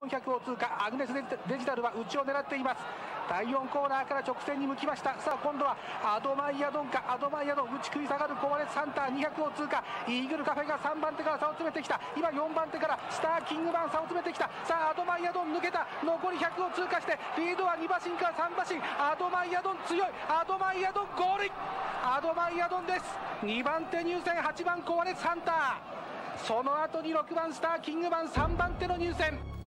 400を通過アグネスデジタルは内を狙っています。第4コーナーから直線に向きました。さあ今度はアドマイヤドンかアドマイヤドン打ち食い下がるコアレスハンター200を通過。イーグルカフェが3番手から差を詰めてきた。今4番手からスターキングバン差を詰めてきた。さあアドマイヤドン抜けた。残り100を通過してリードは2馬身から3馬身。アドマイヤドン強い。アドマイヤドンゴールアドマイヤドンです。2番手入線8番コアレスハンター。その後に6番スターキングバン3番手の入線。